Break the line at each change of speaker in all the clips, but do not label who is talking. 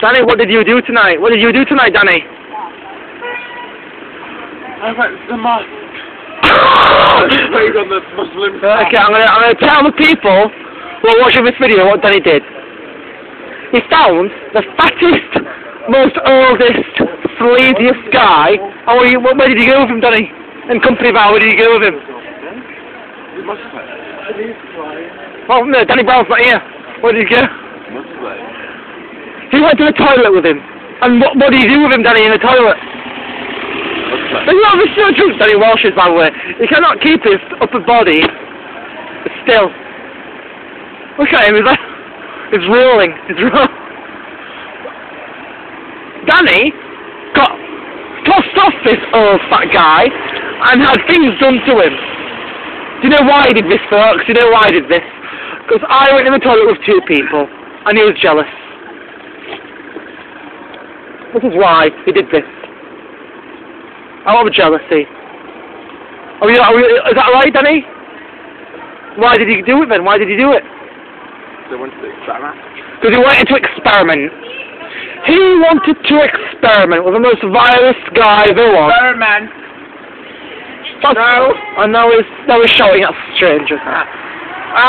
Danny, what did you do tonight? What did you do tonight, Danny?
I went to the mosque. On the Muslim
Okay, I'm gonna, I'm gonna tell the people who are watching this video what Danny did. He found the fattest, most oldest, sleaziest guy. Oh, where, you, where did you go with him, Danny? In company bar, where did you go with him? Oh, no, Danny Brown's not here. Where did you go? He went to the toilet with him. And what, what did you do with him, Danny, in the toilet? But you know, this Danny Welsh is, by the way. He cannot keep his upper body still. Look at him, he's like, he's rolling, he's rolling. Danny got tossed off this old fat guy and had things done to him. Do you know why he did this, folks? Do you know why he did this? Because I went in the toilet with two people and he was jealous. This is why he did this. Out of jealousy. Are we, are we, is that right, Danny? Why did he do it then? Why did he do it?
They went to experiment.
Because he wanted to experiment. He wanted to experiment with the most vilest guy there was.
Experiment.
That's-
No.
And now he's, now he's shouting at strangers.
Ah,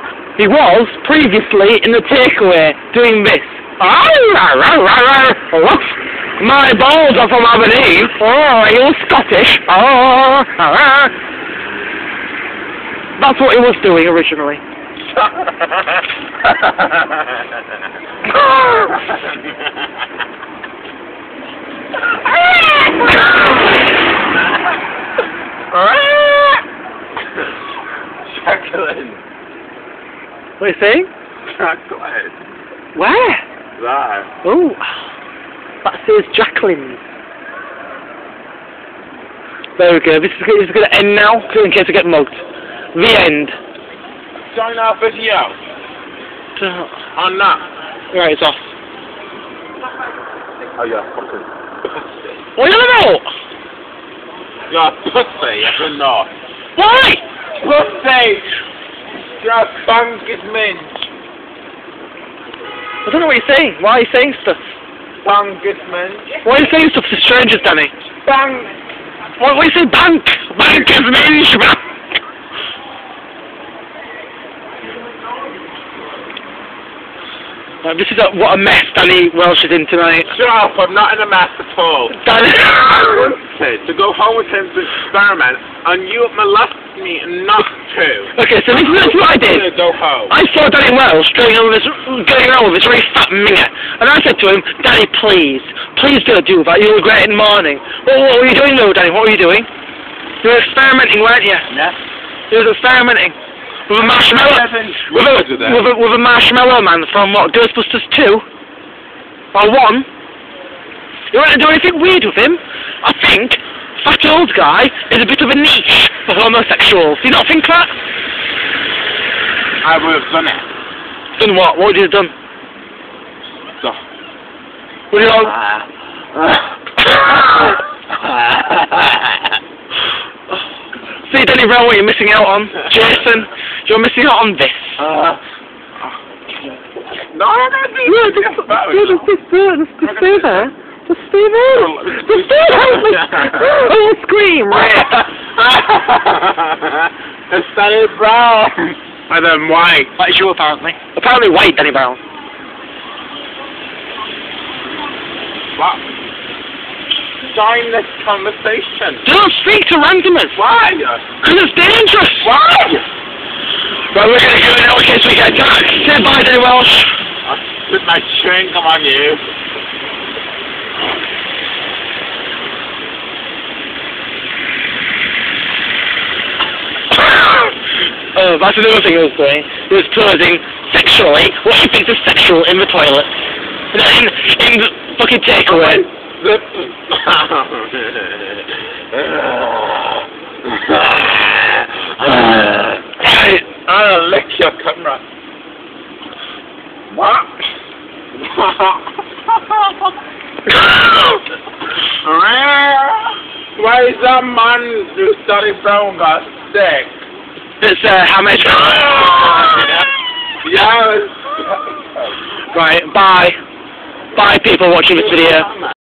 He was previously in the takeaway doing this. My balls are from Aberdeen. Oh, are you Scottish? Oh, that's what he was doing originally.
Jacqueline.
What are you saying? Where?
There.
Oh, that says Jacqueline. There we go. This is, this is going to end now, in case I get mugged. The end.
Join our video on that.
Right, it's off.
Oh, yeah, fucking pussy.
What are you on about?
You're pussy, you're not.
Why?
Pussy! You're bangers minge.
I don't know what you're saying. Why are you saying stuff?
Bangers minge.
Why are you saying stuff to strangers, Danny?
Bang!
Why, why you say bank? Bank is minge, man. This is a, what a mess Danny Welsh is in tonight.
Shut up, I'm not in a mess at all.
Danny.
I wanted to go home with him to experiment, and you molested me not to.
okay, so this, is what I did.
To go home.
I saw Danny Welsh going around with this, going around with this very fat minger, and I said to him, Danny, please, please don't do that. You'll regret it in the morning. Well, what were you doing though, Danny? What were you doing? You were experimenting, weren't you?
Yeah.
You were experimenting with a marshmallow, with a,
With
a, with a marshmallow man from what Ghostbusters two or one. You weren't to do anything weird with him. I think fat old guy is a bit of a niche for homosexuals. Do you not think that?
I would have done it.
Done what? What would you have done?
So.
Would you have, See, Danny Brown, what you're missing out on. Jason, you're missing out on this.
Uh, no, no, no,
Yeah, just, just, just, just, stay- just, just stay there. Just stay there. Just stay there. Like, oh, scream.
it's Danny Brown. And then white.
That is you, apparently. Apparently white, Danny Brown.
What? Join this conversation.
Don't speak to randomers.
Why?
Because it's dangerous.
Why?
Right, we're going to go in case we get back. Say bye, Danny Welsh.
I spit my chewing gum on you.
Oh, that's another thing he was doing. He was posing sexually, what he thinks is sexual, in the toilet. In, in the fucking takeaway.
I'll lick your camera. What? Why is that man who studied brown got sick?
It's uh, how much?
yes.
Right. Bye. Bye, people watching this video.